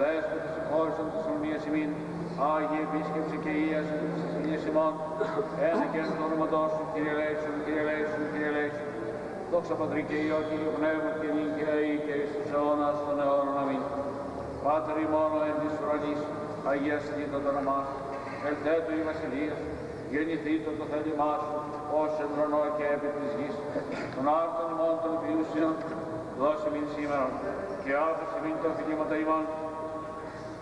Δέσποτες συγχώρησον τις ομοίες ημίν, Άγιε Επίσκεψη και Ίας και τις ασυλίες ημών, ένα και εν το όνοματό σου, Κύριε ελέησον, Κύριε ελέησον, Κύριε ελέησον. Δόξα Πατρί και Υιό και Υιό Πνεύματι και νυν και αεί και εις τους αιώνας των αιώνων. Αμήν. Πάτερ ημών εν της ουρανής, αγιαστήτω το όνομά σου, ελθέτω η βασιλεία σου, γεννηθήτω το θέλημά σου, ως εν ουρανό και επί της γης, των άρτων ημών των ποιούσιων, δώσε μην σήμερα, και άφησε μην τα φιλήματα ημών,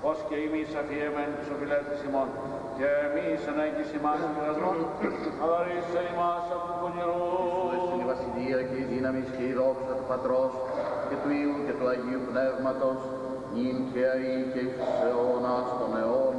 ως και εμείς αφιέμεν τους οφειλέτες ημών, και εμείς ανάγκης ημάς πειρασμών, αλαρίσε ημάς από του πονηρού. Σου η βασιλεία και η δύναμη και η δόξα του Πατρός και του Υιού και του Αγίου Πνεύματος, νυν και αεί και εις τους αιώνας των αιώνων.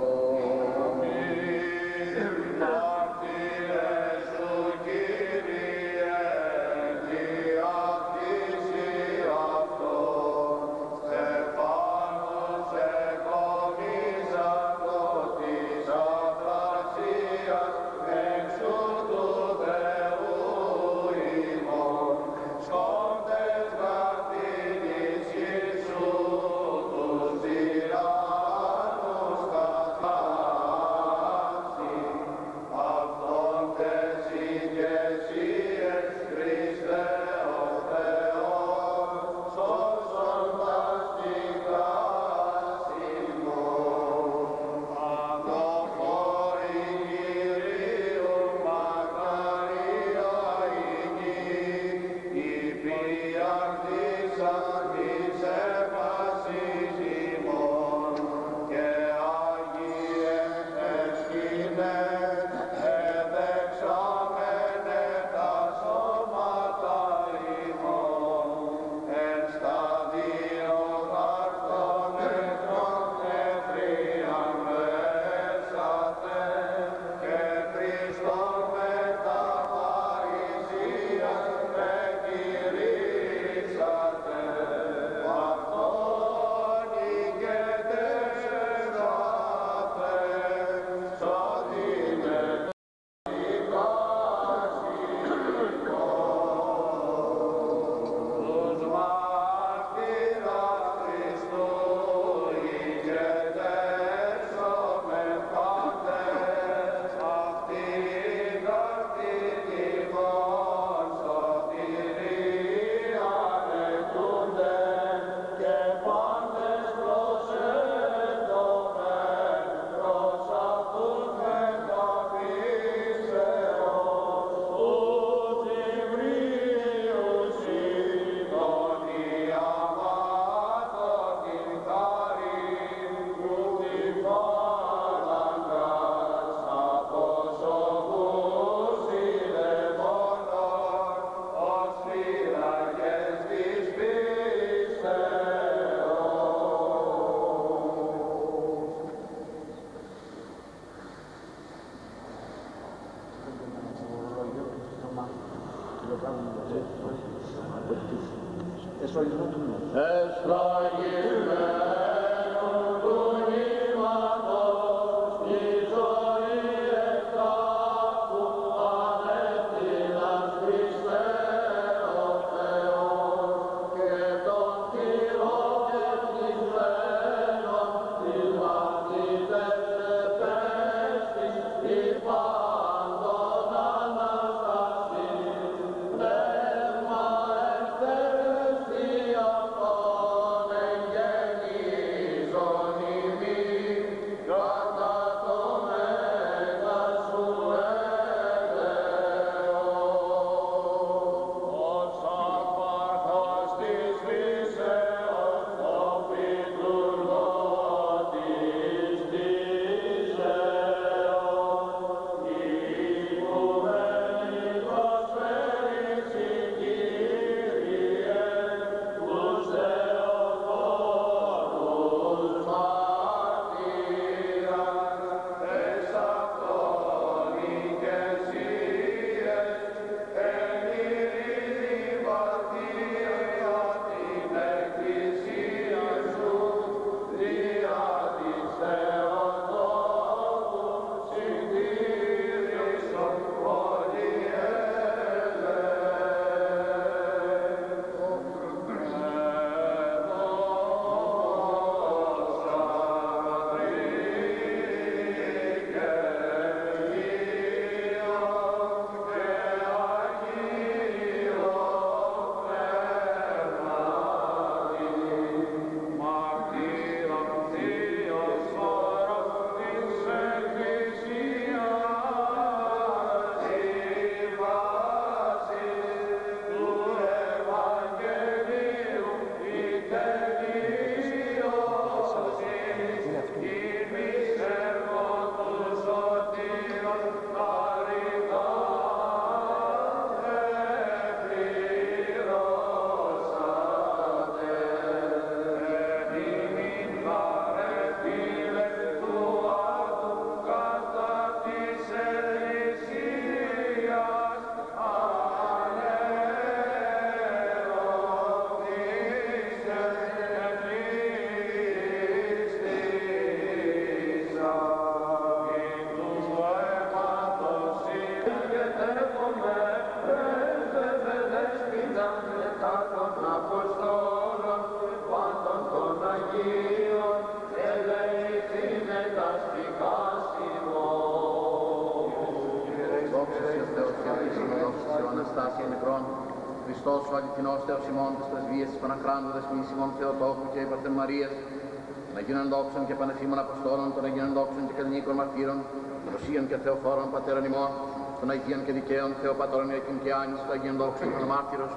Πατέρων ημών, των Αγίων και Δικαίων Θεοπατώρων Ιακήν και Άνης, των Αγίων δόξων των Μάρτυρος,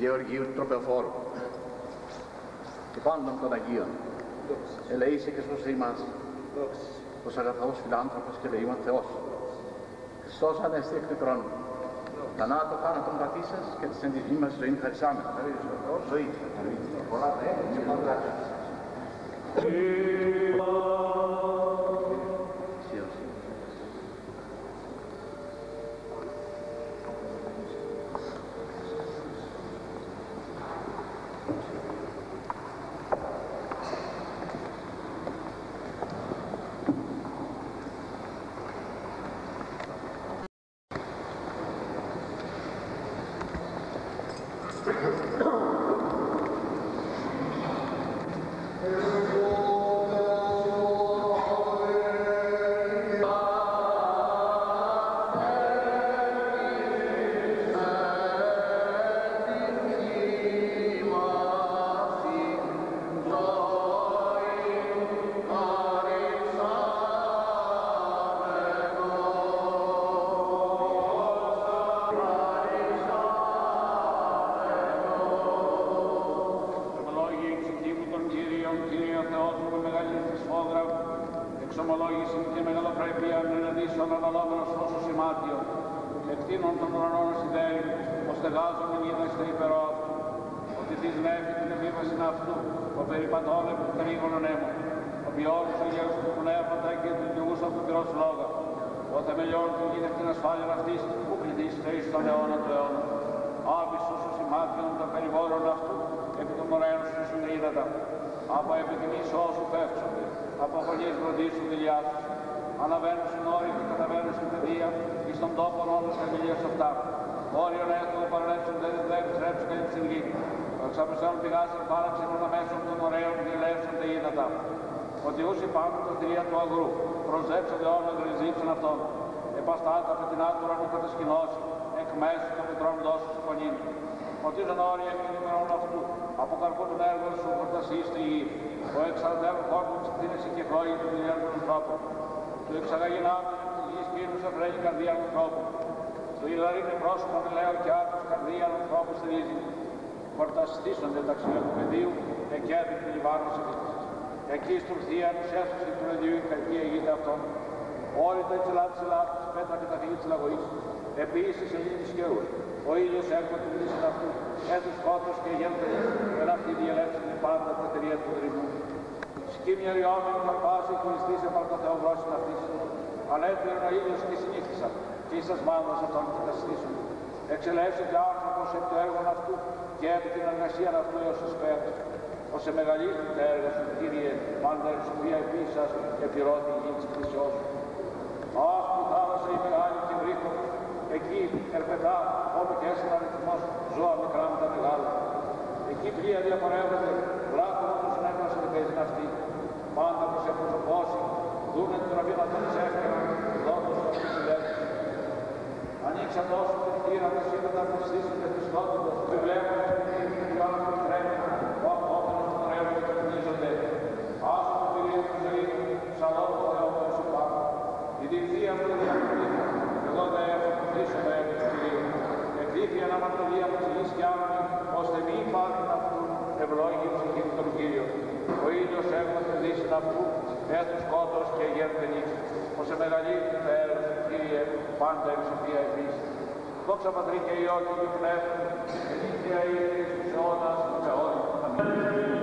Γεωργίου Τροπεοφόρου. Και πάντων των Αγίων, ελεήσε και στους ημάς, ως αγαθός φιλάνθρωπος και ελεήμων Θεός. Χριστός ανέστη εκ νεκρών, θανάτω θάνατον πατήσας και της εν της μήμας ζωήν χαρισάμεν. Ζωή. Πολλά τα έτη και πολλά σου συνείδατα, από επιτιμής όσους πέφτονται, από φωνής βροντίσου δηλιάσου, αναβαίνουν στην όρη και καταβαίνουν στην παιδεία, εις των τόπων όλους καμιλίας αυτά. Όριον έχω παραλέψουν δεν δεν στρέψουν και την γη. Εξαπεσόν πηγάσαν πάραξεν αναμέσων των ωραίων διελεύσονται ύδατα. Ότι όσοι πάνω τα θηρία του αγρού, προσέψονται όλα γριζίψαν αυτόν. Επαστάτα από την άκουρα να κατασκηνώσει, εκ μέσου των μητρών δώσου σου φωνήν. Ότι ζων όρια και ημερών αυτού, από καρπού των έργων σου προτασεί στη γη. Ο εξαρδεύω κόσμος της κτίνηση και χώρη του δουλειών των ανθρώπων. Του εξαγαγινά τη γη κύρου σε βρέχει καρδία του ανθρώπου. Του ηλαρίνε πρόσωπα με λέω και άκους καρδία του ανθρώπου στηρίζει. Χορταστήσονται ταξιδιών του πεδίου, εκέδει την λιβάνο σε Εκεί στον θεία τους έσωσε του παιδιού η καρδία γίνεται αυτόν. Όλοι τα υψηλά της Ελλάδας, πέτρα και τα φύγη της λαγωής. Επίσης ελύνει τους καιρούς. Ο ήλιος έρχεται του λύσιν αυτού. Έτους σκότος και γέντε δεν αυτή διελεύσουν πάντα τα εταιρεία του δρυμού. Σκύμια ριόμενη καρπάσει και ληστή σε πάντα θεοβρόσιν αυτής. Ανέφερε ο ήλιος και συνήθισαν. Και ίσας μάνδας αυτόν και τα στήσουν. Εξελεύσεται άνθρωπος επί το έργο αυτού και επί την εργασία αυτού έως εις πέρα. Ώσε μεγαλύτερη τα έργα σου, Κύριε, πάντα εξ οποία επίσης επιρώθη η γη της Χριστιός σου. Αχ, που θάλασσα η μεγάλη και βρήκο, εκεί ερπετά, όπου και έσαι αριθμός, ζώα μικρά με τα μεγάλα. Εκεί πλοία διαπορεύονται, βράχο τους νέκρασε δεν παίζει αυτή. Πάντα που σε προσωπώσει, δούνε την ραβήματα της έφερα, δόντος τους αυτού συλλέξου. Ανοίξα τόσο την θύρα μας, είδα να στήσουν και τους σκότωτος, που βλέπουν την πάνω που τρέμει, ο απόμενος των ρεύων και πνίζονται. Άσο το πυρίο του ζωή, ψαλό το Θεό μου σου πάνω. Η διευθεία μου είναι διακοπή, εγώ δεν έχω πίσω με έπι του Κυρίου. Εκδίθη αναμαρτωλία μου τη γης και άμυνη, ώστε μη υπάρχουν αυτού ευλόγη ψυχή του τον Κύριο. Ο ήλιος έρχεται δύσιν αυτού, έθου σκότος και γέρντε νύχτα. Ώστε μεγαλύτερη τα έργα σου, Κύριε, πάντα η σοφία επίσης. Δόξα Πατρί και Υιό και Υιό Πνεύμα, και νύχια ή Χριστούς αιώνας των αιώνων. Αμήν.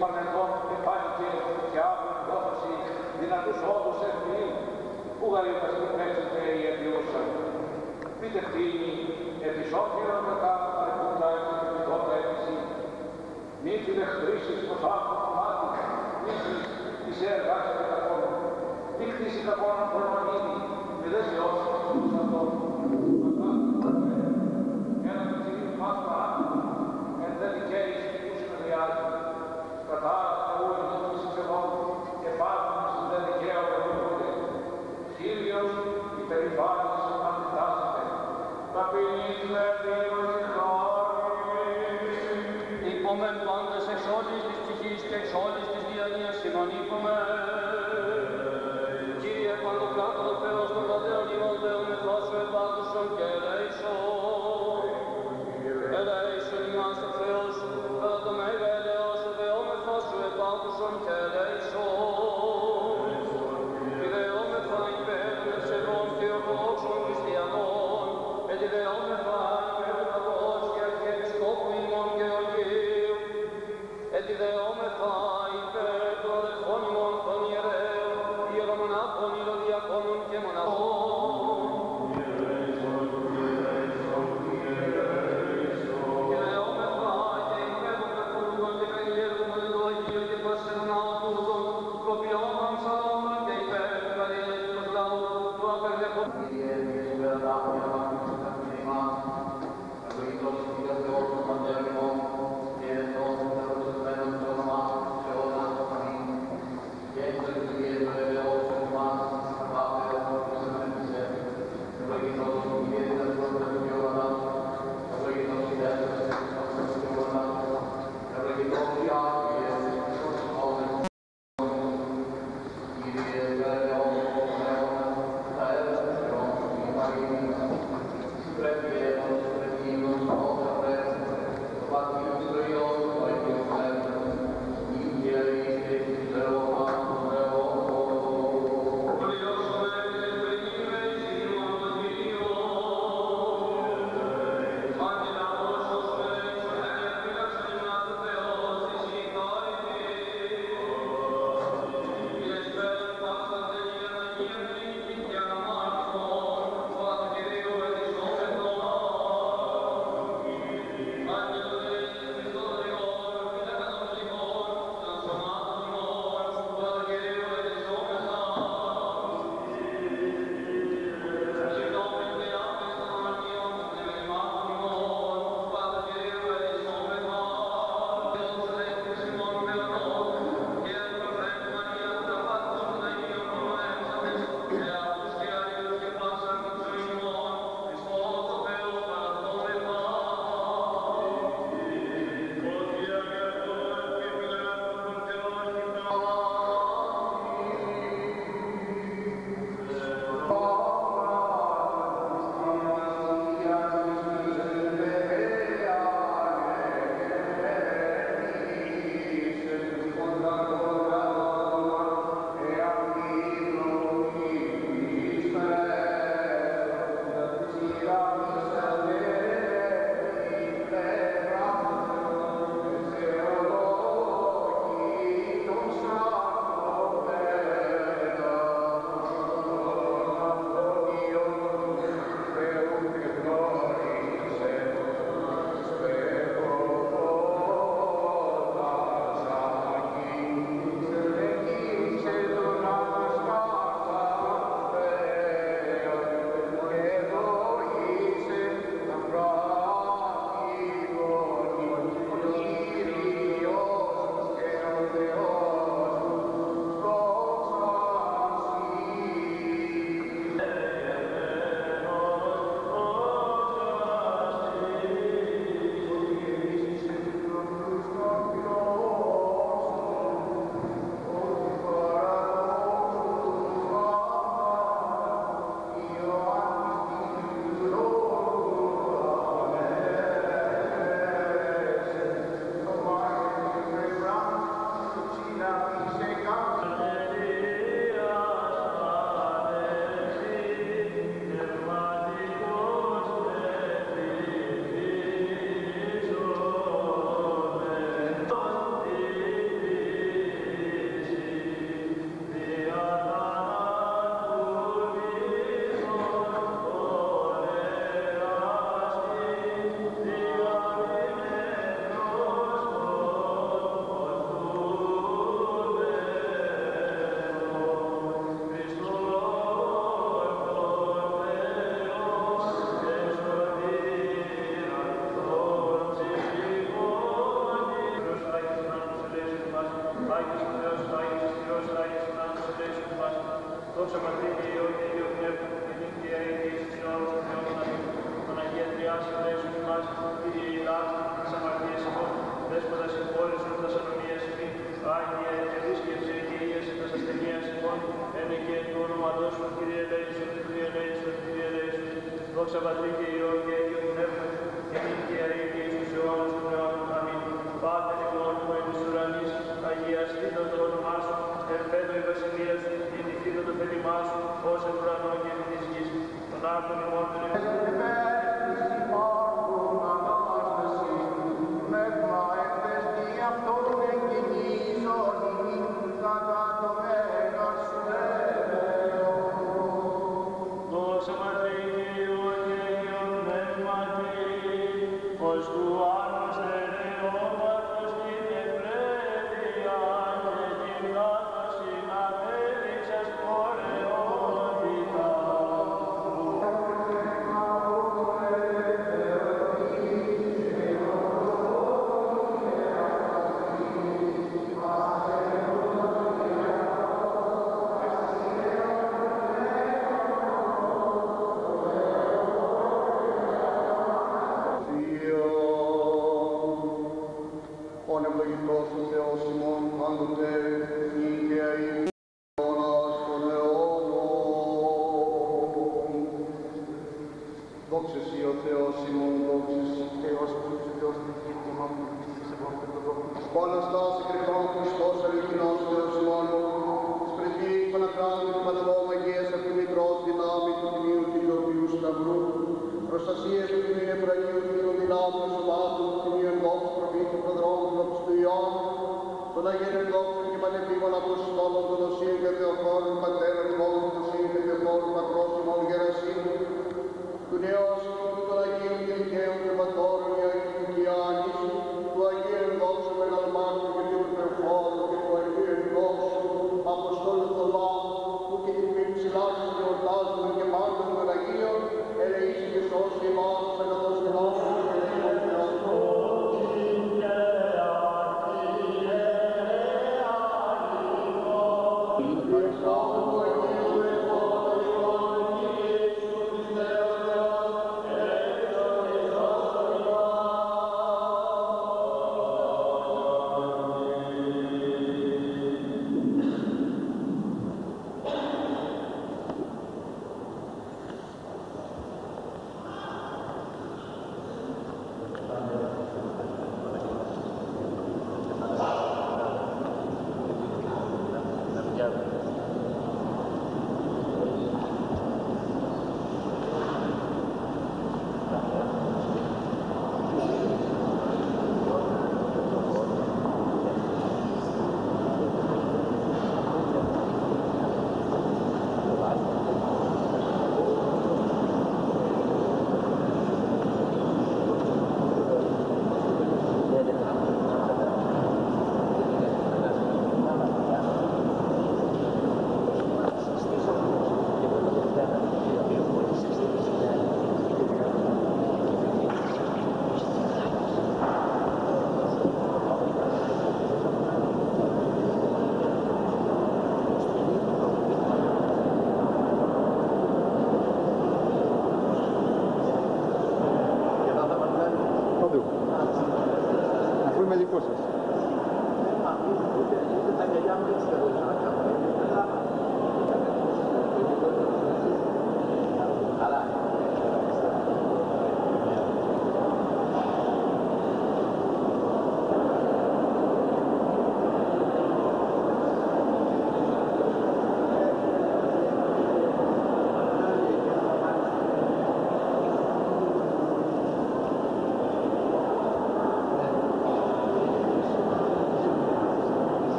επανερχόμαστε πάλι και αύριο δόθωση δυνατούς όδους ευφυή, που γαρίδαστη παίξετε οι εμπειρούσαν. Πείτε χτύνη, επισόφυρον μετά παρεκούντα επιδότα έπιση, μη φιλεχθρήσεις το σάρκο κομμάτι, νύχης της έργας και κακών, μη χτίσει κακόν προνομίδι, μη δε ζεώσει ανθρώπους.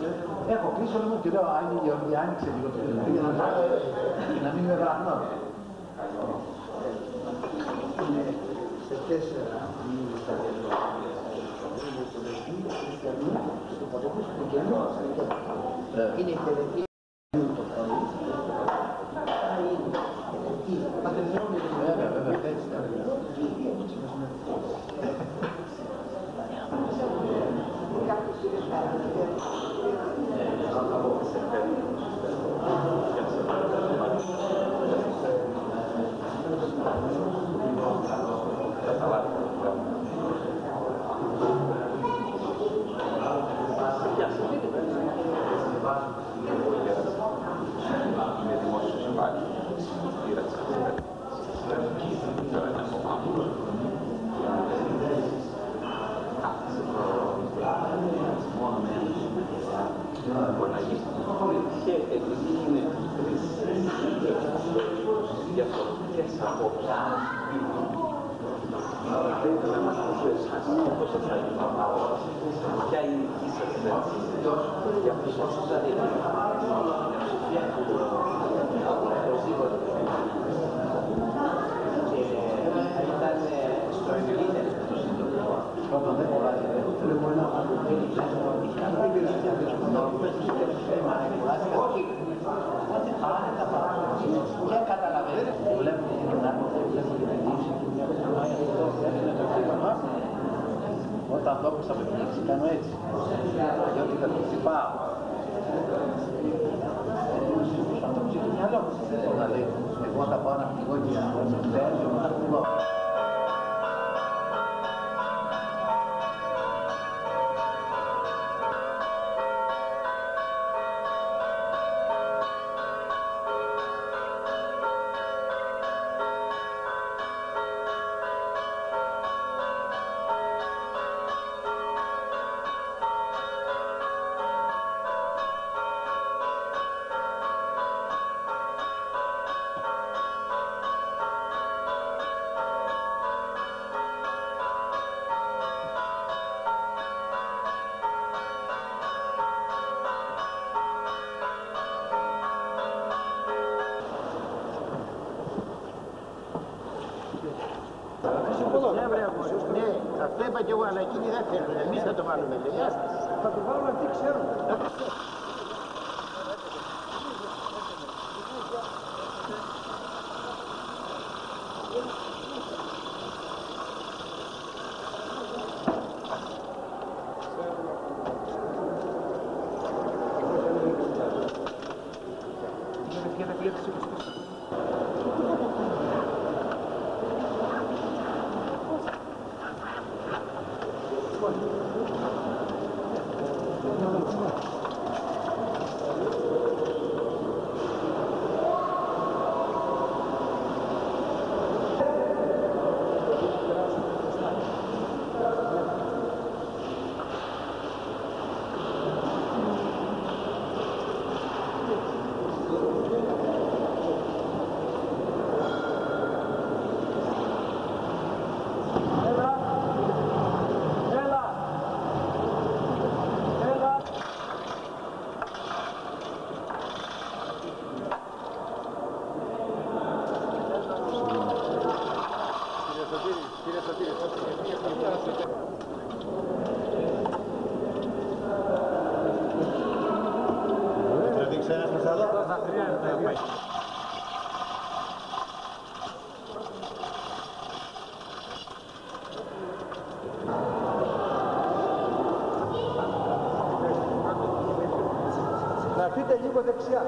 Μεταξύ κούρασε. Έχω κλείσει όλο μου και λέω, αν η Γεωργία άνοιξε λίγο το παιδί για να μην- να μην με βραχνώ. Είναι σε τέσσερα. Είναι η τελετή το πρωί. Άρα είναι τελετή. Πατρινόμη Βέβαια, βέβαια, έτσι ήταν. Και επειδή είναι τρεις διαφορετικές απόψεις, θα ήθελα να μας ρωτήσω εσάς, πώς θα γίνει ποια είναι η δική σας θέση για αυτό το Σουζαρίδη. Ήταν στο Ελληνίδε το σύντομο. Όταν δεν κουράζει, δεν θέλω να Δεν πειράζει, αν δεν σου γνωρίζεις, μα δεν κουράζει καθόλου. Οπότε άνετα πάμε. Και καταλαβαίνετε, βλέπουμε την άνθρωπο, βλέπουμε την λύση του, μια φορά αυτό, είναι το κλίμα. Όταν δω πως θα με πνίξει, κάνω έτσι. Διότι θα Εμείς θα το βάλουμε. λέει. Θα το βάλουμε, τι ξέρουμε. Τραβήξε ένας μέσα εδώ. Στραφείτε λίγο δεξιά.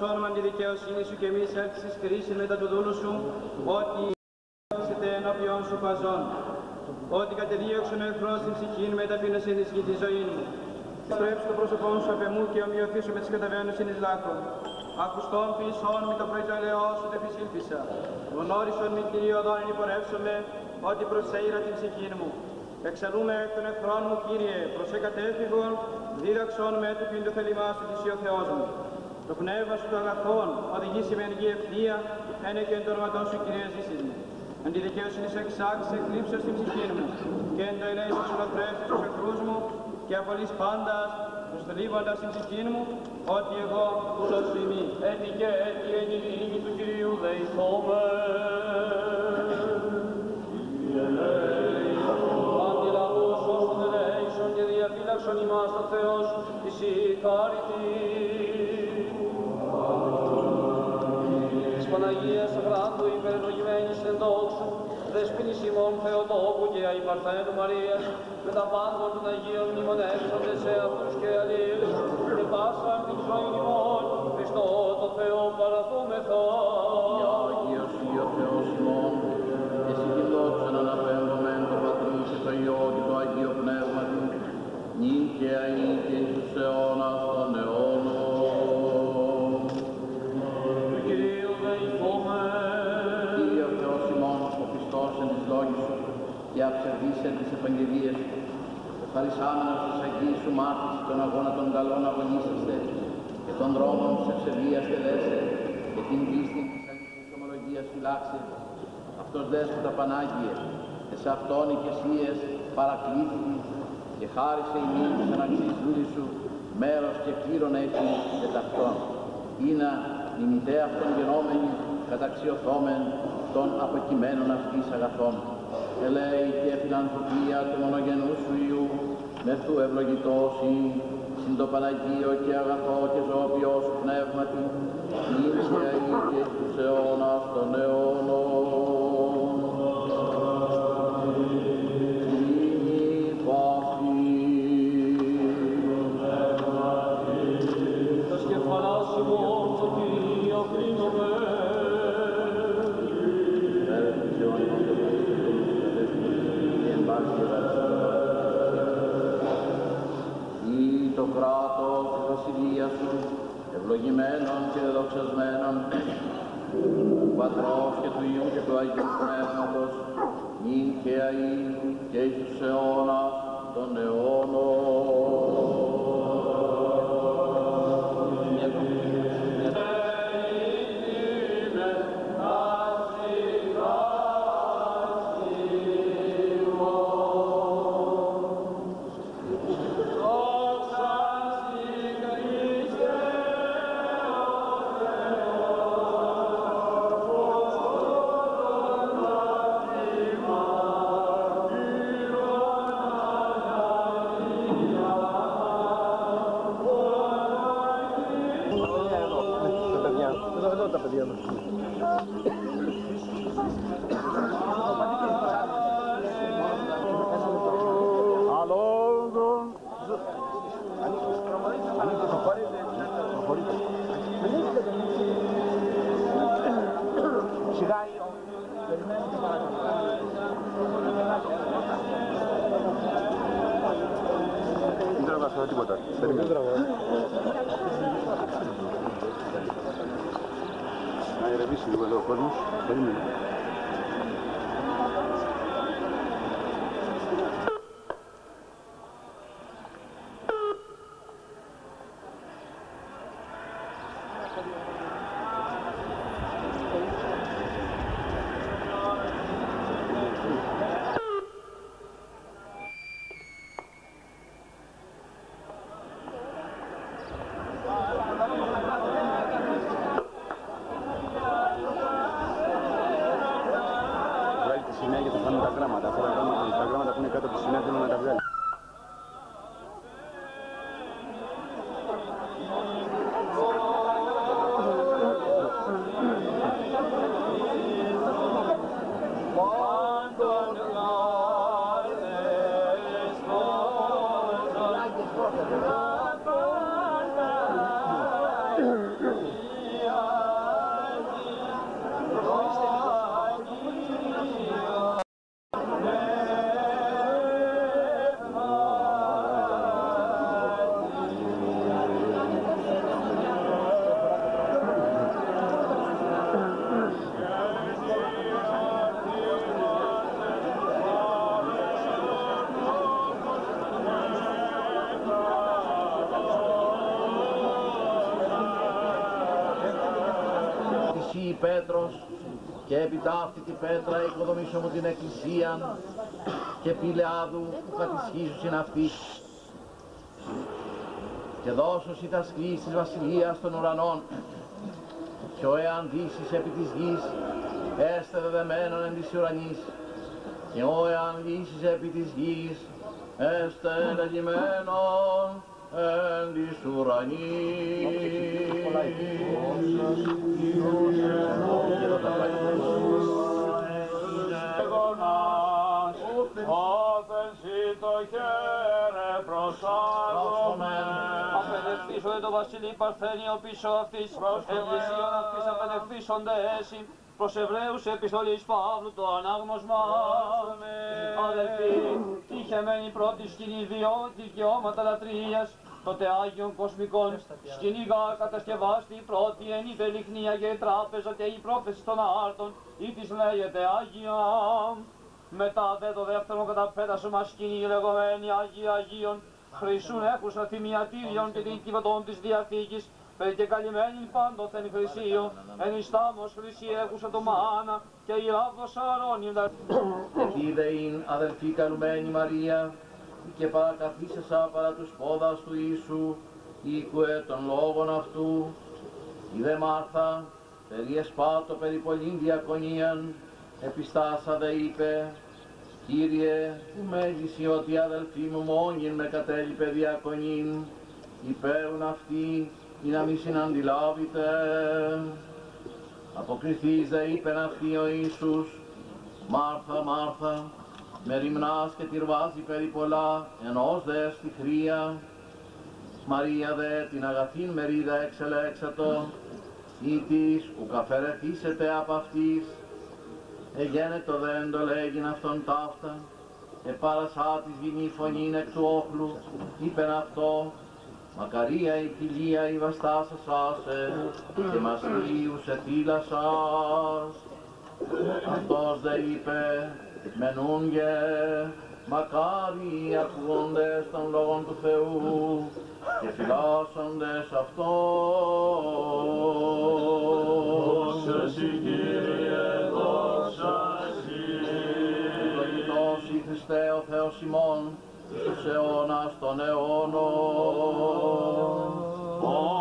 Εισάκουσον όνομα τη δικαιοσύνη σου και εμείς έλξεις κρίση μετά του δούλου σου, ότι σε ενώπιον σου παζών. Ότι κατεδίωξον ο εχθρός την ψυχή με ταπείνωση της γη της ζωή μου. Στρέψει το πρόσωπό σου απ' εμού και ομοιωθήσου με τις καταβαίνουσιν εις λάκων. Ακουστών ποιησών μη το πρωί το ελαιό σου τε φυσήλφισα. Γνώρισον μη Κυρίω δόν υπορεύσομαι, ότι προσέειρα την ψυχή μου. Εξαλούμε εκ των εχθρών μου, Κύριε, προς εκατέφυγον, δίδαξον με του το θέλημά σου της ο Θεός μου. Το πνεύμα σου των αγαθών οδηγήσει με ενεργή ευθεία, ένε και εν το όνομα σου, Κύριε, ζήσεις μου. Εν τη δικαίωσή σε εξάξεις εκλείψεως στην ψυχή μου, και εν το ελέησος ολοθρέψεις τους εχθρούς μου, και απολύς πάντας, τους θλίβοντας στην ψυχή μου, ότι εγώ ούλος ημί. Έτι και έτι εν η δύναμη του Κυρίου δεηθώμε. Αντιλαβούς όσων ελέησον και διαφύλαξον ημάς ο Θεός, εις η χάρητη. Παναγίας Αχράντου υπερευλογημένης εν δόξου, δεσποινής ημών Θεοτόκου και αϊπαρθένου Μαρίας, με τα πάντων των Αγίων μνημονεύσονται σε αυτούς και αλλήλους, και πάσα την ζωή ημών, Χριστό το Θεό παραθούμεθα. Ευχαρισάμενος τους Αγίους Σου μάθης τον αγώνα των καλών αγωνίσαστε και των δρόμων της ευσεβίας τελέσε και την πίστη της αληθής ομολογίας φυλάξε. Αυτός δέσποτα Πανάγιε, εσ' αυτόν οι κεσίες παρακλήθηκε και χάρισε ημίν της αναξής δούλη Σου μέρος και κλήρων έχει και ταυτόν. Είναι η μητέα αυτών γενόμενη καταξιωθόμεν των αποκειμένων αυτής αγαθών. Ελέη και φιλανθρωπία του μονογενού σου Υιού, με του ευλογητός ή συν το Παναγίο και αγαθό και ζωοποιό σου πνεύματι, νυν και αεί και στους αιώνας των αιώνων. Ευλογημένων και δοξασμένων, του Πατρός και του Υιού και του Αγίου Πνεύματος, νυν και αεί και εις τους αιώνας των αιώνων. Και δώσω σοι τα σκλήσεις της βασιλείας των ουρανών και ο εάν δύσεις επί της γης έστε δεδεμένον εν της ουρανής και ο εάν δύσεις επί της γης έστε λεγημένον εν της Εγωνάς, όφενση το χέρε προσάγομαι. Απεδεχθήσω εν το βασιλεί Παρθένιο πίσω αυτής, εκκλησίων αυτής απεδεχθήσονται έσυ, προς Εβραίους επιστολής Παύλου το ανάγνωσμα. Αδελφοί, τυχεμένη πρώτη σκηνή δύο δικαιώματα λατρείας, τότε Άγιον Κοσμικών, σκηνή γάρ κατασκευάστη η πρώτη εν η τελειχνία και η τράπεζα και η πρόθεση των άρτων, ή της λέγεται Άγια. Μετά δε το δεύτερο καταπέτασμα σκηνή λεγόμενη Αγία Αγίων, χρυσούν έχουσα θυμιατήριων και την κυβωτών της Διαθήκης, περί και καλυμμένη πάντοθεν χρυσίου, εν εις τάμος χρυσή έχουσα το μάνα και η λάβδος αρώνιδα. Εκείδεην αδελφή καλουμένη Μαρία, και παρακαθίσεσα παρά τους πόδας του Ιησού, οίκουε των λόγων αυτού. Η δε Μάρθα, περί εσπάτω περί πολλήν διακονίαν, επιστάσα δε είπε, Κύριε, που μέλησι ότι η αδελφή μου μόνην με κατέλειπε διακονήν, υπέρουν αυτοί, ή να μη συναντιλάβετε. Αποκριθείς δε είπεν αυτή ο Ιησούς, Μάρθα, Μάρθα, με ρημνάς και τυρβάζει περί πολλά, ενός δες στη χρία. Μαρία δε την αγαθήν μερίδα εξελέξατο, ή της ουκ αφαιρεθήσετε απ' αυτής, εγένετο δε εντολέγειν αυτόν ταύτα, επάρασά της γυνή φωνήν εκ του όχλου, είπεν αυτό, Μακαρία η κοιλία η βαστάσα σάσε και μας θείουσε θύλασας. Αυτός δε είπε, μενούγε, μακάρι οι ακούγοντες των λόγων του Θεού και φυλάσσοντες αυτόν. Εσύ Κύριε, δόξα Εσύ. Ευλογητός η Χριστέ ο Θεός ημών, στους αιώνας των αιώνων. Ο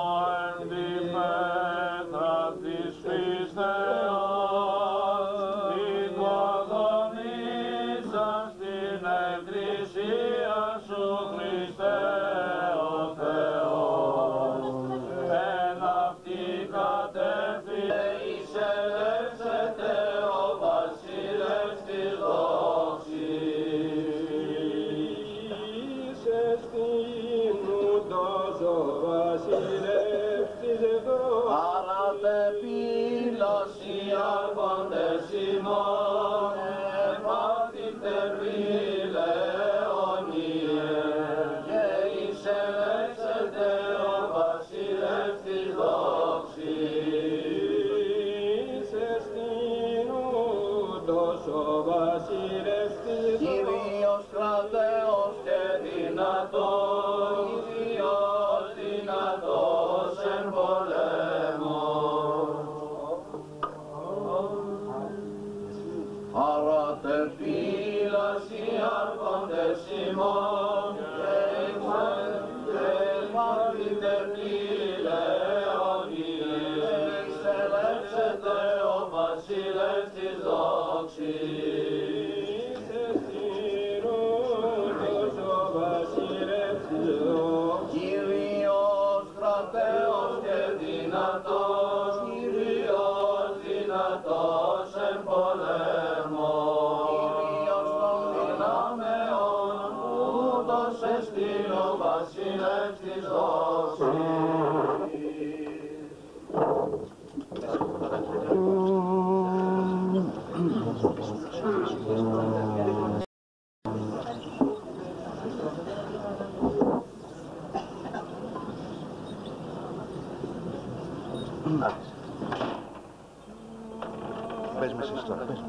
Πες με εσείς τώρα, πες.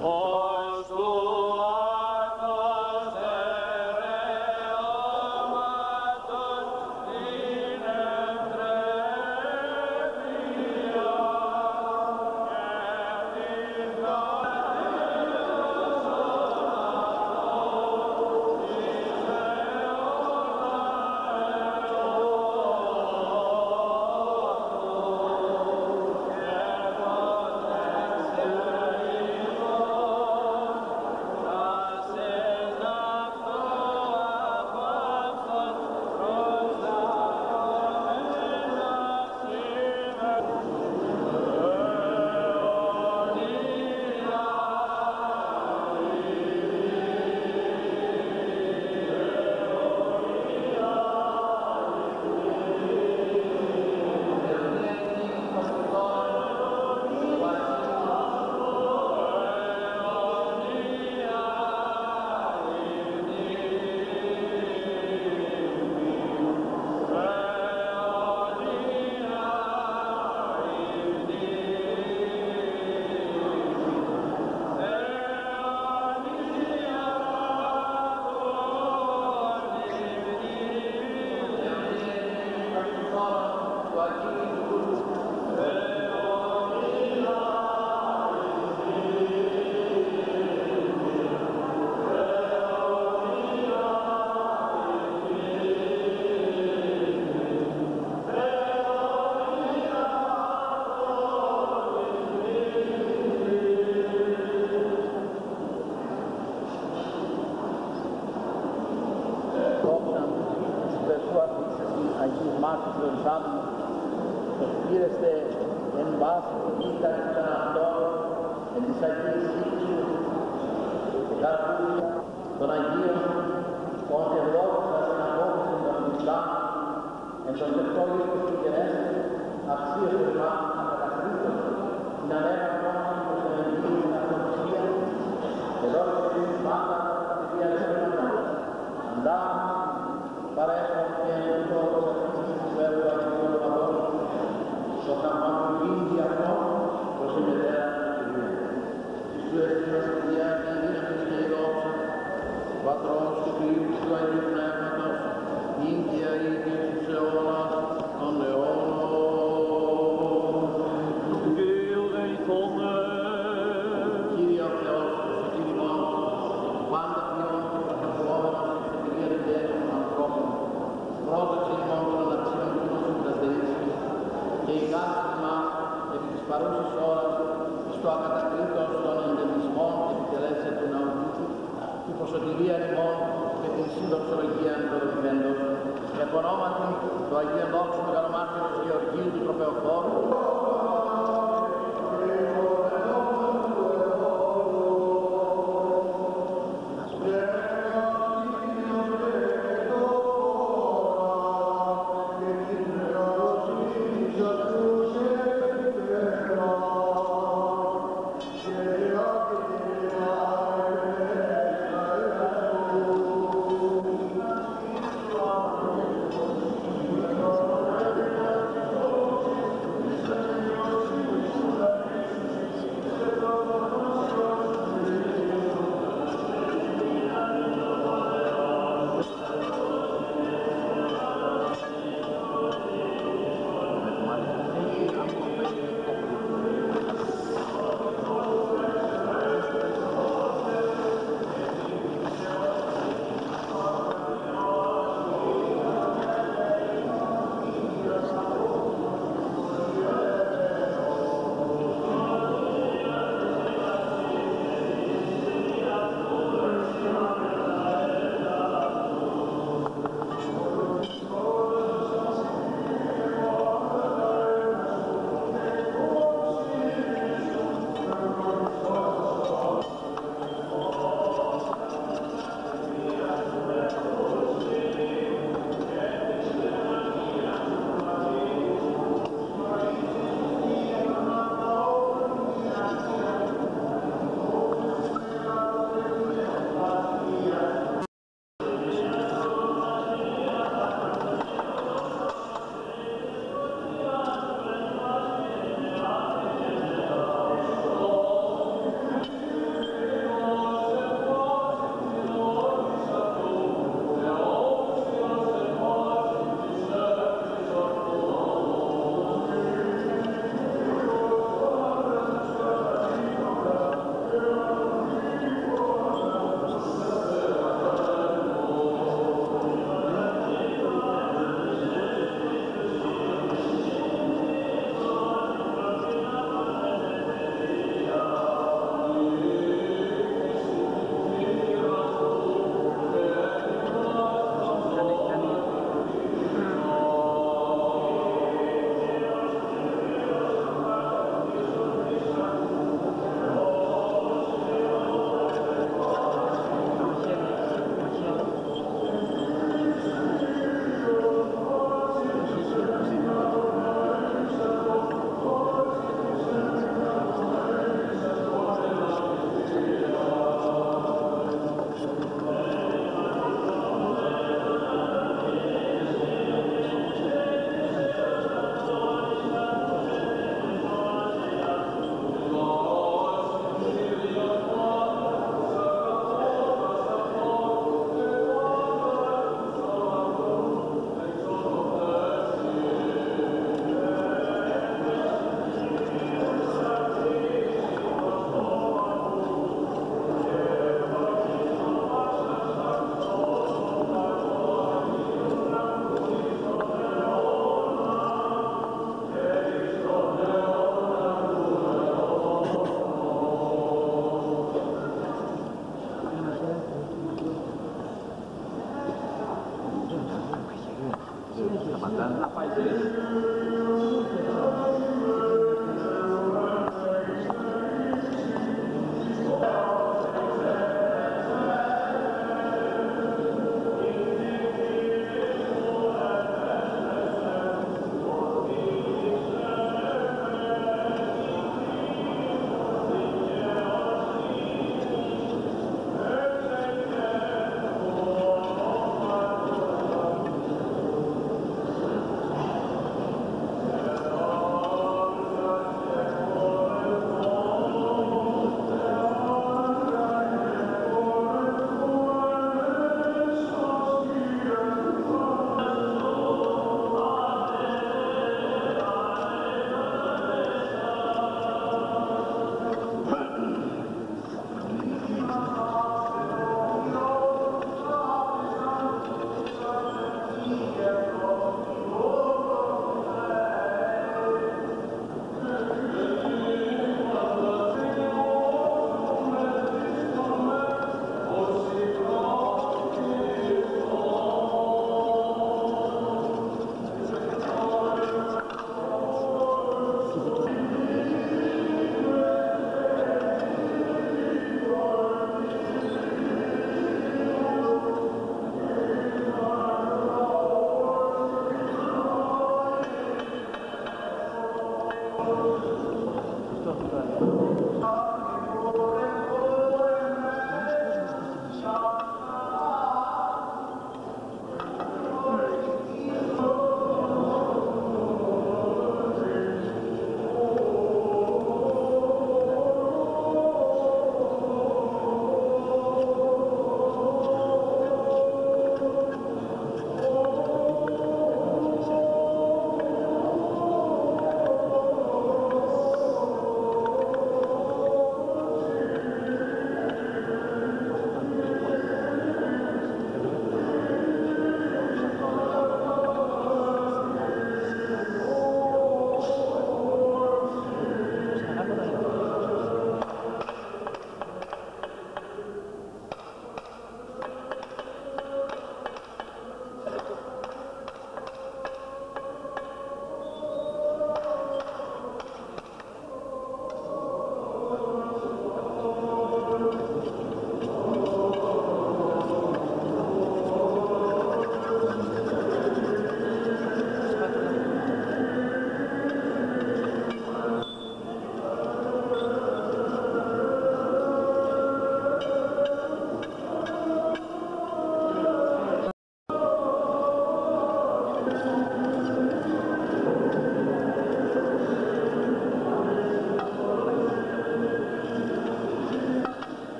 Ως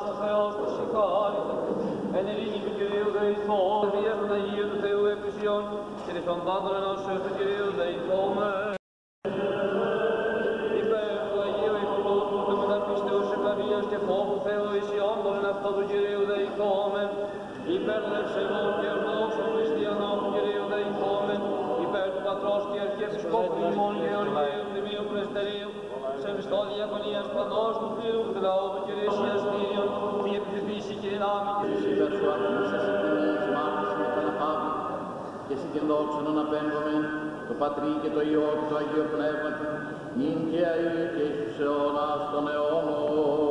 Διαφύλωσον ημάς ο Θεός του συγχάρητε. Εν ειρήνη του Κυρίου δεηθών, δια των Αγίου του Θεού εκκλησιών, και της των πάντων ενώσεως του Κυρίου δεηθώμε. Υπέρ του Αγίου Υπουργού του μεταπίστεως ευλαβίας και φόβου Θεού ισιών των εν αυτό του Κυρίου δεηθώμε. Υπέρ των ευσεβών και ορθόδοξων χριστιανών του Κυρίου δεηθώμε. Υπέρ του Πατρός και Αρχιεπισκόπου ημών Γεωργίου Δημίου Πρεστερίου, σε Χριστό διακονίας παντός του φίλου του λαού του Κυρίου Σιαστήριον, μη επιθυμήσει και δυνάμει και Εσύ υπέρ σου άκουσες εσύ τιμής μάθηση με τον Απάβη, και εσύ και δόξαν να απέμπαμε, το Πατρί και το Υιό και το Αγίο Πνεύματι, νυν και αεί και εις τους αιώνας των αιώνων.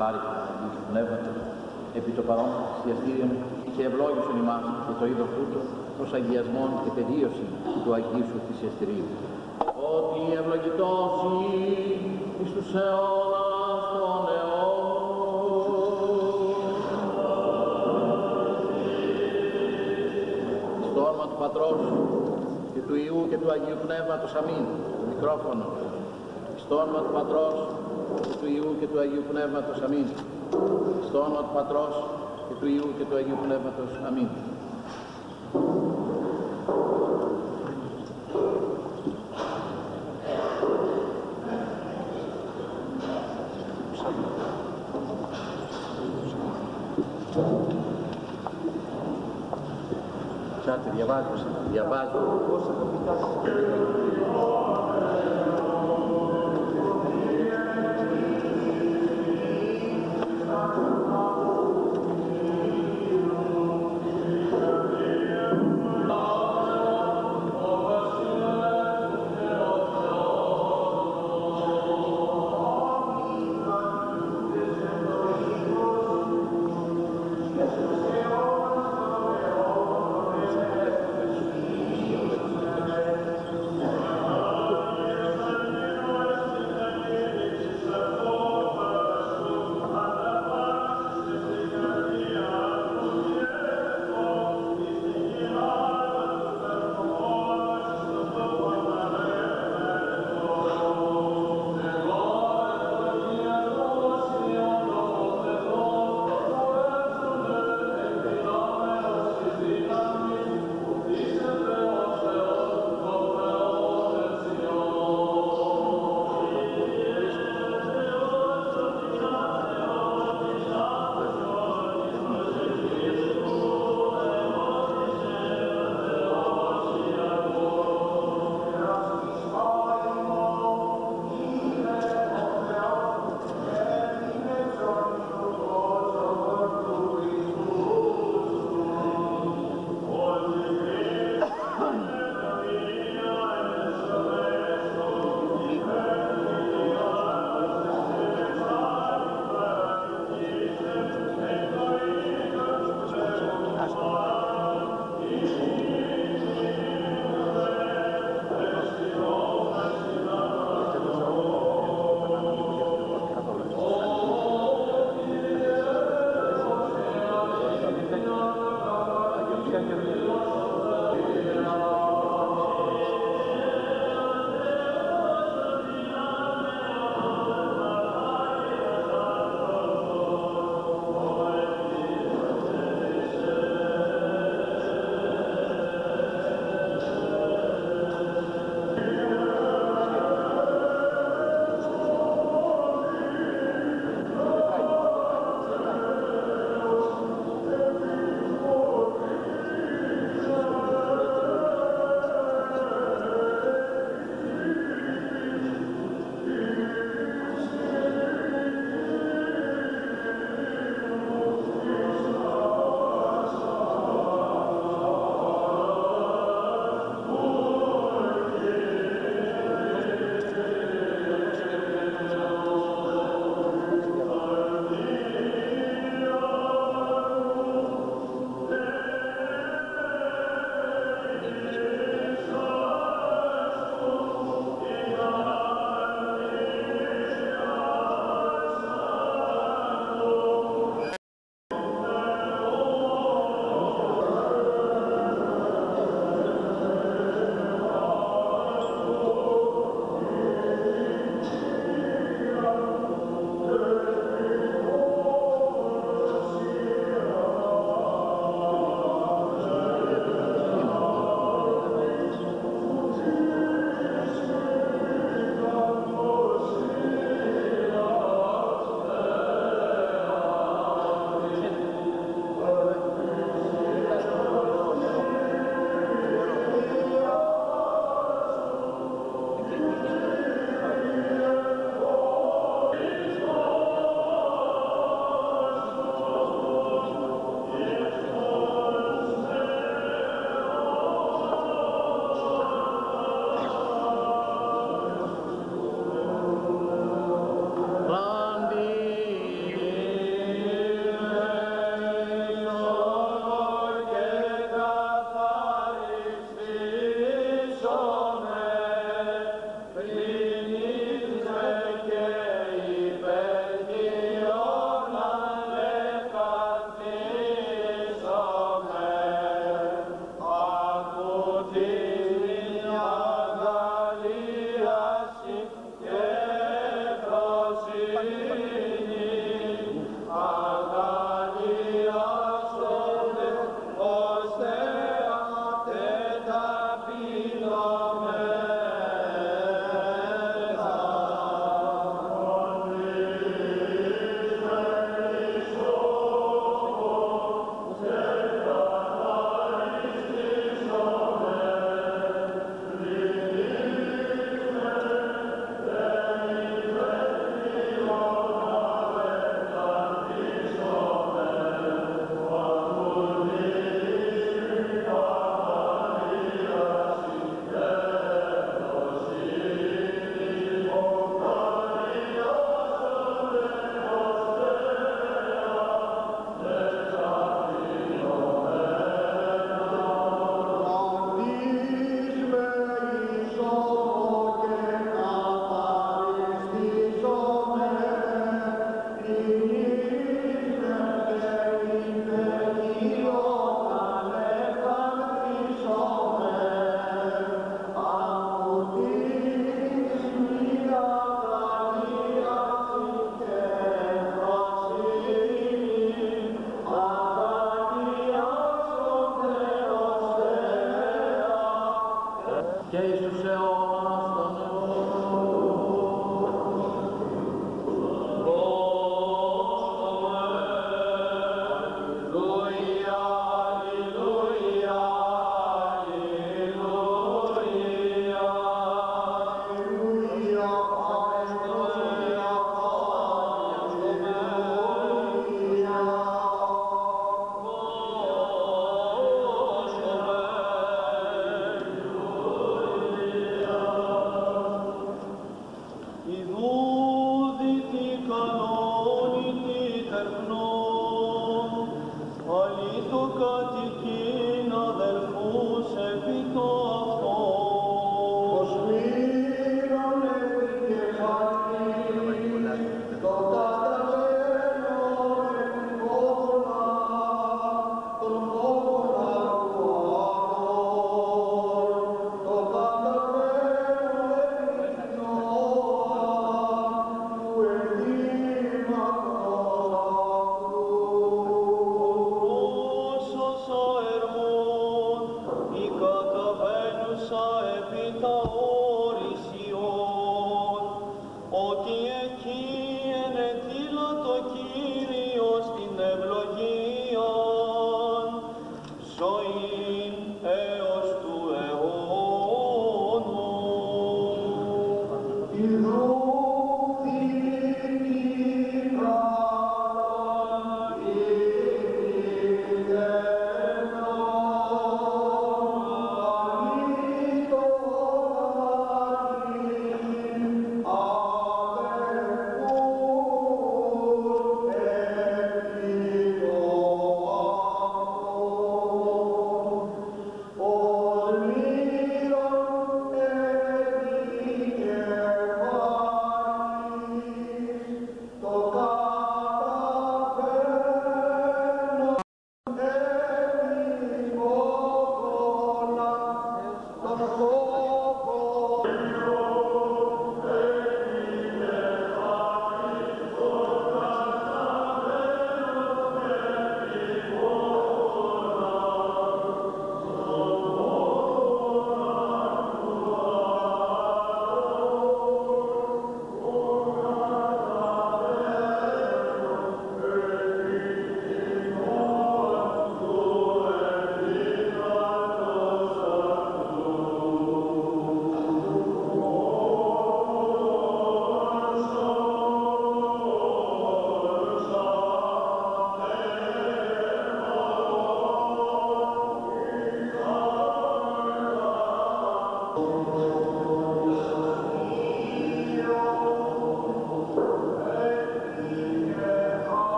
Χάρη τους Αγίου του Πνεύματος, επί το παρόν θυσιαστήριον και ευλόγησον ημάς και το είδος τούτο προς αγιασμόν και τελείωση του Αγίου σου θυσιαστηρίου. Ότι ευλογητός εις τους αιώνας των αιώνων. Στο όνομα του Πατρός και του Ιού και του Αγίου Πνεύματος. Αμήν. Το μικρόφωνο. Στο όνομα του Πατρός και του Ιού και του Αγίου Πνεύματος. Αμήν. Στο όνομα του Πατρός και του Ιού και του Αγίου Πνεύματος. Αμήν. Κάτσε, διαβάζω, διαβάζω.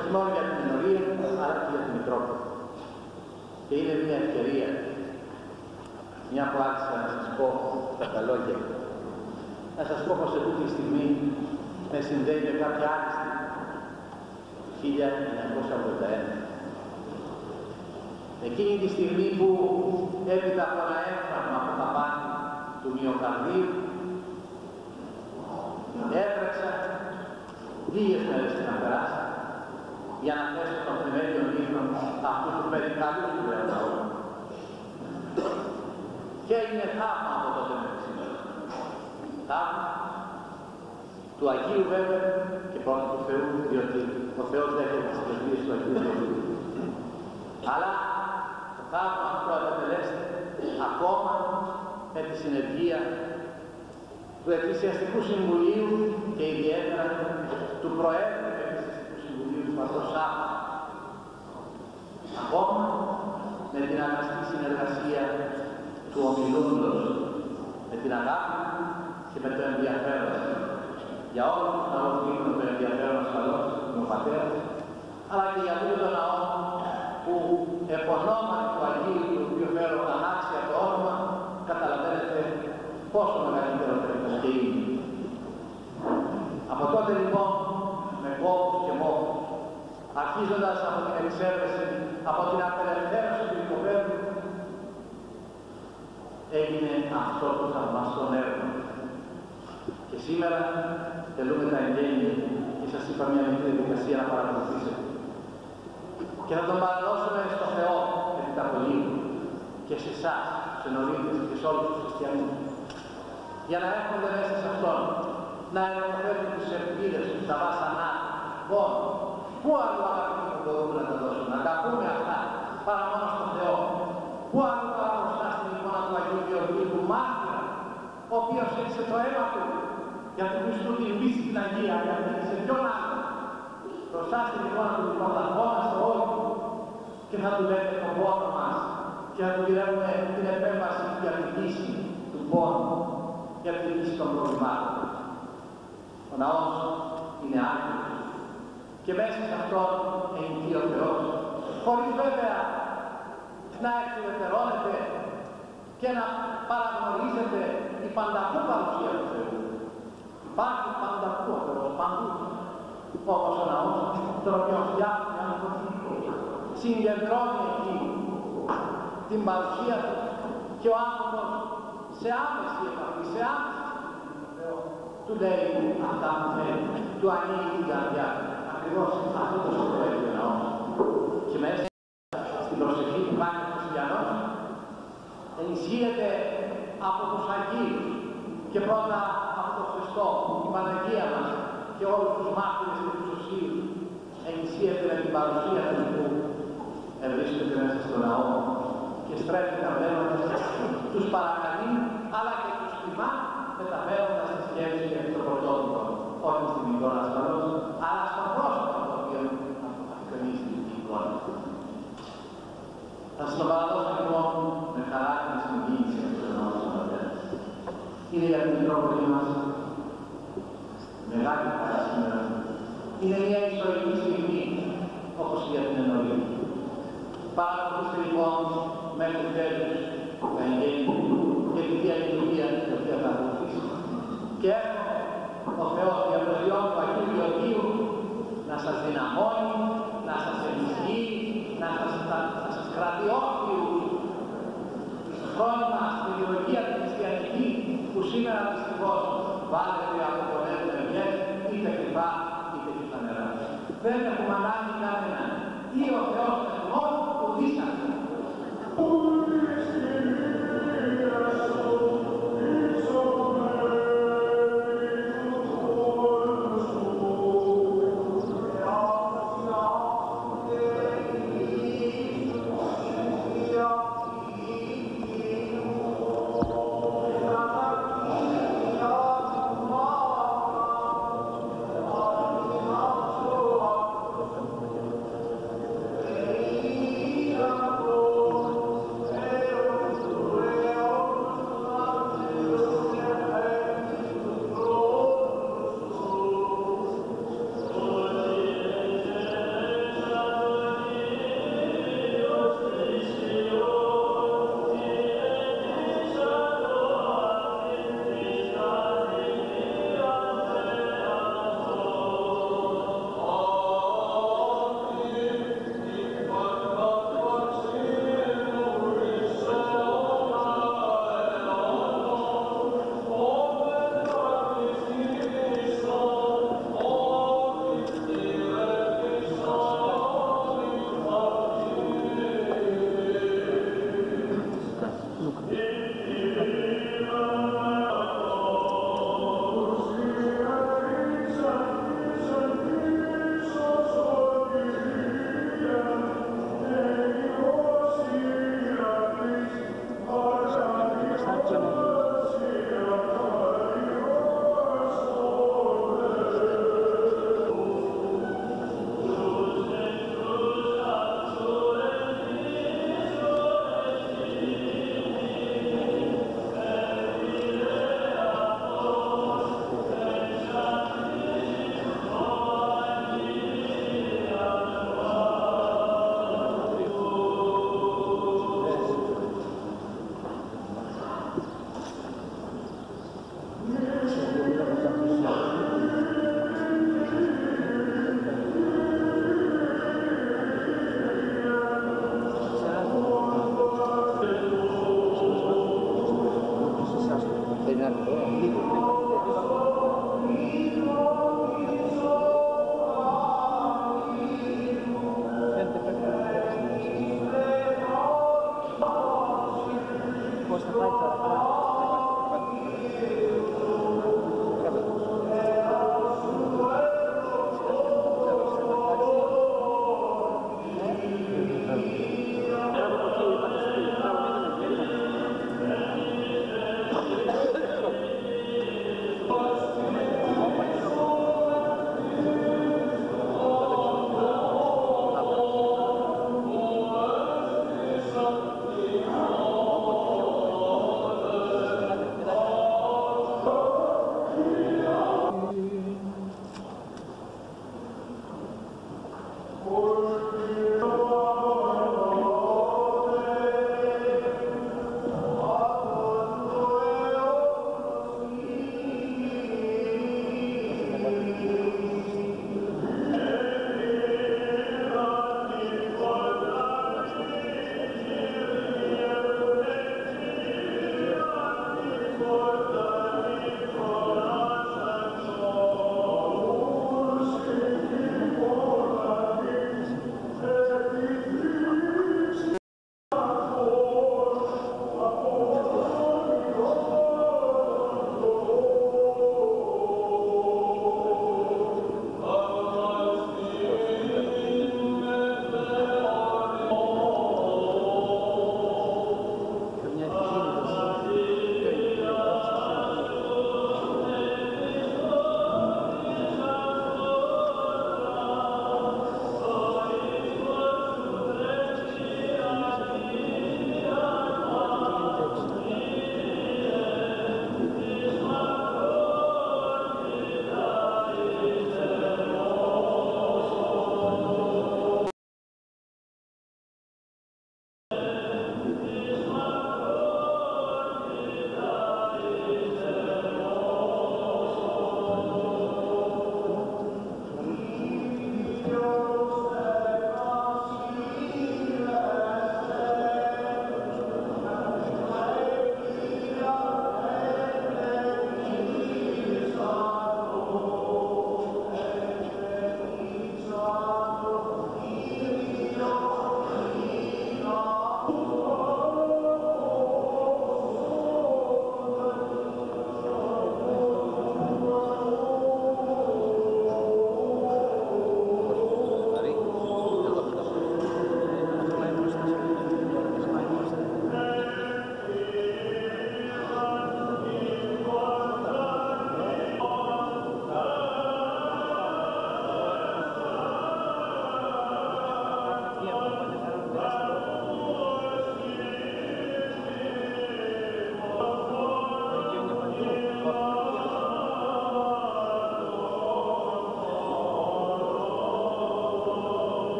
Όχι μόνο για την Ενωρία, αλλά και για την Μητρόπολη. Και είναι μια ευκαιρία, μια που άρχισα να σας πω τα λόγια, να σας πω πως αυτή τη στιγμή με συνδέει με κάποια άλλη στιγμή, 1981. Εκείνη τη στιγμή που έπειτα από ένα έμφραγμα από τα πάθη του μυοκαρδίου έτρεξα λίγες μέρες στην Αγκράστα για να θέσω τον θεμέλιο ύπνο αυτού του περικαλού του λαού. Και έγινε θαύμα από τότε μέχρι σήμερα. Θαύμα του Αγίου βέβαια και πρώτα του Θεού, διότι ο Θεός δέχεται τις τελείες του Αγίου Θεού. Αλλά το θαύμα αυτό αποτελέστε ακόμα με τη συνεργεία του Εκκλησιαστικού Συμβουλίου και ιδιαίτερα του Προέδρου του Εκκλησιαστικού Συμβουλίου του Πατρός Σάββα. Ακόμα με την αγαστή συνεργασία του ομιλούντος, με την αγάπη και με το ενδιαφέρον. Για όλους τους ναούς δείχνουν το ενδιαφέρον ασφαλώς, ο πατέρας, αλλά και για αυτό το ναό που επωνόματι του Αγίου, του οποίου φέρω ανάξια το όνομα, καταλαβαίνετε πόσο μεγαλύτερο πρέπει να είναι. Από τότε λοιπόν, με κόπους και μόχους, αρχίζοντας από την εξαίρεση, από την απελευθέρωση του οικοπαίδου, έγινε αυτό το θαυμαστό έργο. Και σήμερα τελούμε τα εγγένεια και σας είπα μια μικρή διαδικασία να παρακολουθήσετε. Και θα τον παραδώσουμε στο Θεό επί τα και σε εσάς, στους ενορίτες και σε όλους τους χριστιανούς. Για να έρχονται μέσα σε αυτόν, να ενωθούν τους ελπίδες τους, τα βάσανά, πόνο. Πού άλλο αγαπητοί που μπορούμε να τα δώσουμε, να τα πούμε αυτά, παρά μόνο στον Θεό. Πού άλλο παρά μπροστά στην εικόνα του Αγίου Γεωργίου του μάρτυρα, ο οποίος έριξε το αίμα του για του Χριστού την πίστη στην Αγία, γιατί σε ποιον άλλο. Μπροστά στην εικόνα του λοιπόν θα ερχόμαστε όλοι και θα του λέμε τον πόνο μας και θα του γυρεύουμε την επέμβαση για την λύση του πόνου, για την λύση των προβλημάτων. Ο ναός είναι άκρος και μέσα σε αυτόν εγγυεί ο Θεός, χωρίς βέβαια να εξουδετερώνεται και να παραγνωρίζετε η πανταχού παρουσία του Θεού. Υπάρχει πανταχού ο Θεός, παντού. Όπως ο ναός, τον οποίο φτιάχνει ανθρωπιστικό, συγκεντρώνει εκεί την παρουσία του και ο άνθρωπος σε άμεση επαφή, σε άμεση του λέει αυτά που θέλει, του ανοίγει την καρδιά. Ακριβώς αυτό το σκοπό έχει ο ναός. Και μέσα στην προσευχή που κάνει ο χριστιανός ενισχύεται από τους Αγίους και πρώτα από τον Χριστό, την Παναγία μας και όλους τους μάρτυρες και τους οσίους ενισχύεται με την παρουσία του που βρίσκεται μέσα στο ναό και στρέφει τα μένοντα τους παρακαλεί αλλά και τους τιμά μεταφέροντας τη σκέψη και το πρωτότυπο όχι στην εικόνα ασφαλώς αλλά στο πρόσωπο το οποίο απεικονίζει την εικόνα. Θα σας το παραδώσω λοιπόν με χαρά και με συγκίνηση αυτό το ναό του Πατέρα. Είναι για την Μητρόπολη μας μεγάλη χαρά σήμερα. Είναι μια ιστορική στιγμή όπως και για την ενορία. Παρακολουθήστε λοιπόν μέχρι τέλους τα εγγένεια και τη Θεία Λειτουργία την οποία θα ακολουθήσει. Και εύχομαι ο Θεός για το Υιό του Αγίου Γεωργίου να σας δυναμώνει, να σας ενισχύει, να σας, να, να σας κρατεί όρθιους φρόνημα στην ιδεολογία της χριστιανική που σήμερα δυστυχώς βάλετε από τον έργο είτε κρυφά είτε και στα νερά. Δεν έχουμε ανάγκη κανένα. Ή ο Θεός έχουμε μόνο που δίσατε.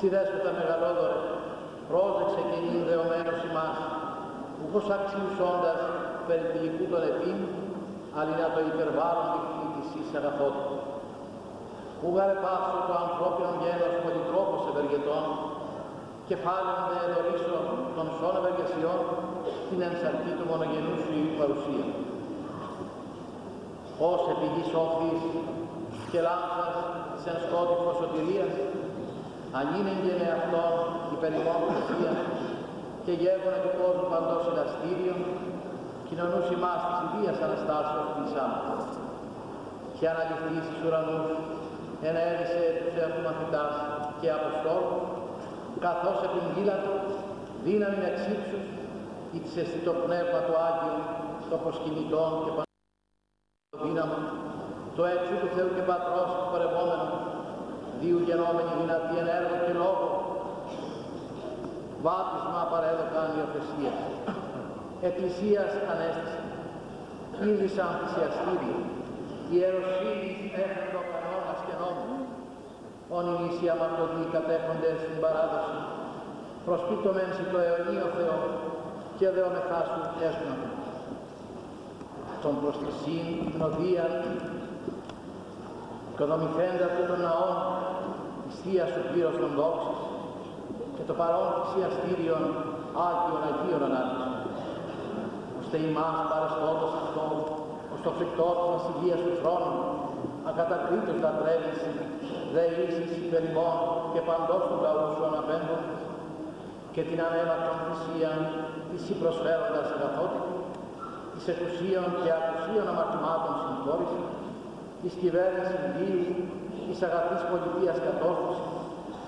Συνδέσποτα μεγαλόδωρε, πρόσεξε και νυν δεωμένος ημάς, ούχος αξίους όντας περί τυλικού των ετήν, αλλά να το υπερβάλλον δείχνει της εις αγαθότητα. Που γαρε πάσο το ανθρώπινο γένος πολυτρόπος ευεργετών, κεφάλαιον δε εδωρήσω των σών ευεργεσιών, την ενσαρκή του μονογενού σου η παρουσία. Ως επιγής όχθης και λάμψας της εν σκότυφος σωτηρίας, αν είναι και με αυτόν η περιμόν θυσία και γεύγονα του κόσμου παντός ηλαστήριον, κοινωνούς ημάς της ιδίας Αναστάσεως της άμετας. Και αναλυθείς εις ουρανούς, ενέργησε τους εαυτού μαθητάς και αποστόλους, καθώς επιγγείλατο δύναμη εξύψους ή της αισθητό πνεύμα του Άγιου, το προσκυνητών και το δύναμο, το έξω του Θεού και Πατρός παρεμόμενο, δίου γενόμενη δυνατή εν έργο και λόγο, βάπτισμα παρέδωκαν υιοθεσία, εκκλησίας ανέστηση, ήλισαν θυσιαστήριο, ιεροσύνης έφερντο κανόνας και νόμου, όνοι νήσοι αμαρτωλοί κατέχοντες στην παράδοση, προσπίτωμεν σοι το αιωνίο Θεό και δεόμεθά σου έσπνοτο. Τον προστησίν την οδεία οικοδομηθέντα του των ναών της Θείας σου πλήρως των δόξης και το παρόν θυσιαστήριον Άγιον Αγίων ανάλυσης, ώστε ημάς παρεστώτος αυτό, ως το φρικτό της βασιλείας του θρόνου, ακατακρίτως λατρεύεις, δε ίσης υπερημών και παντός του λαού σου αναπέμπων, και την ανέμακτον θυσίαν της ή προσφέροντας αγαθότητας, της εκουσίων και ακουσίων αμαρτημάτων συγχώρηση, της κυβέρνησης βίου, της αγαθής πολιτείας κατόρθωση,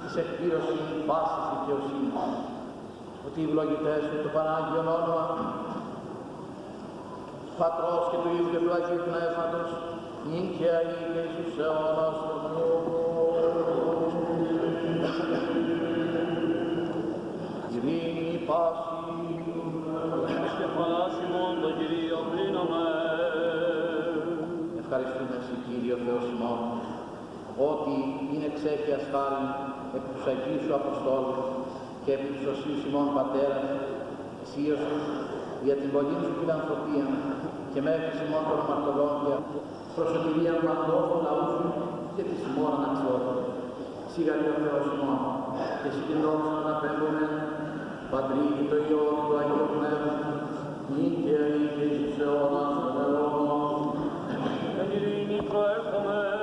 της εκπλήρωσης πάσης δικαιοσύνης. Ότι οι ευλογητές σου το Πανάγιον όνομα, Πατρός και του Υιού και του Αγίου Πνεύματος, νυν και αεί και εις τους αιώνας των ότι είναι ξέχει ασφάλει επί τους Αγίους Σου Αποστόλους και επί τους Οσίους ημών Πατέρας, Σίωσους, για την πολλή Σου φιλανθρωπία και μέχρι ημών των αμαρτωλών και προσωτηρία παντός του λαού Σου και της ημών αναξιότητα. Σιγαρή ο Θεός ημών και εσύ την δόξα να πέμπουμε, Πατρί και το Υιό και το Αγίο Πνεύμα, νυν και αεί και εις τους αιώνας των αιώνων. Εν ειρήνη προέρχομαι.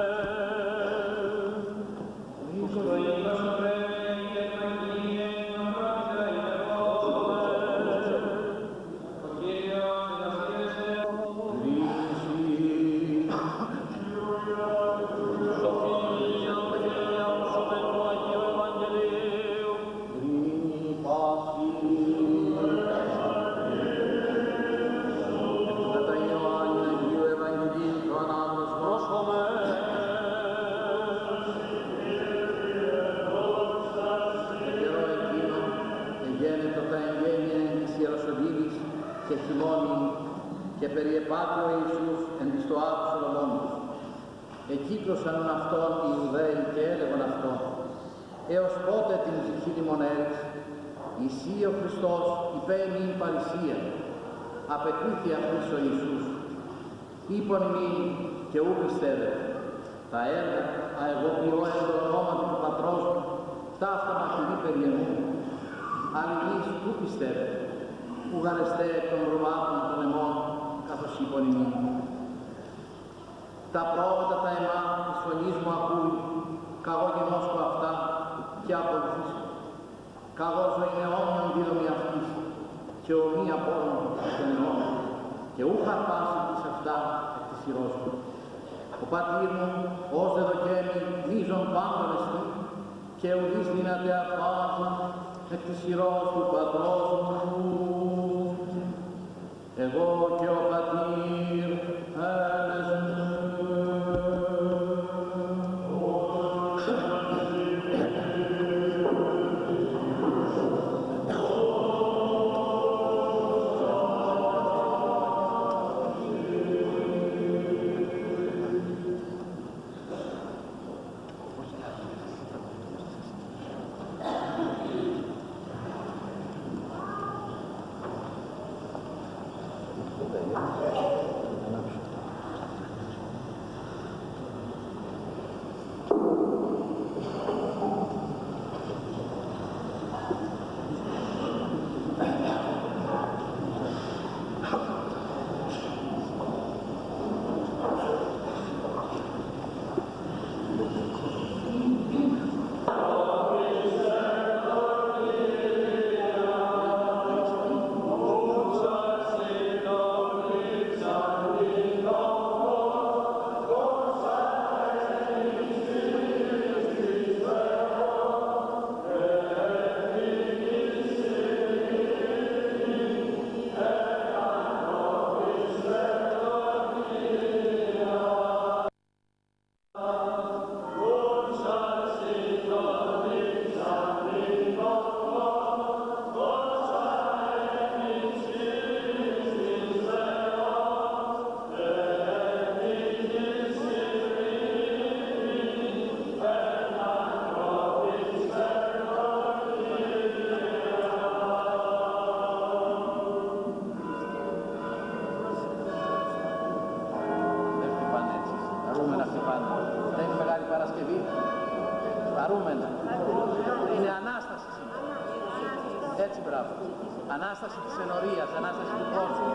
Παρασκευή. Χαρούμενα. Είναι Ανάσταση σήμερα. Έτσι μπράβο. Ανάσταση της ενορίας, Ανάσταση του κόσμου.